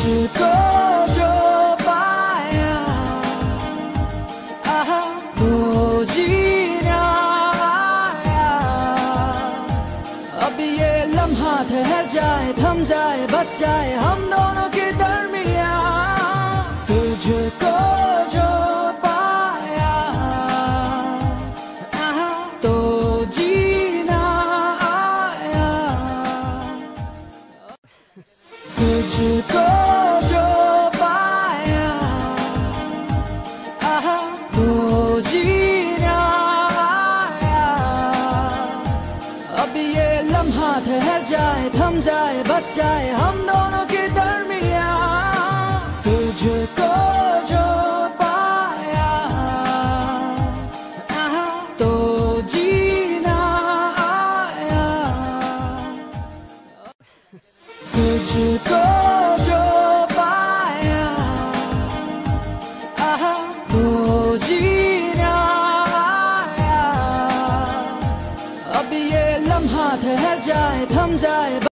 तुझको जो पाया आहा, तो जीना आया अब ये लम्हा ठहर जाए थम जाए बस जाए हम दोनों के दरमिया तुझको जो पाया आहा, तो जीना आया। तुझको जीना अब ये लम्हा ठहर जाए, थम जाए, बस जाए, हम दोनों के दरमिया तुझको जो पाया। तो जीना आया। तुझको जो पाया। तो जीना आया अब ये लम्हा ठहर जाए थम जाए